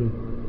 Mm.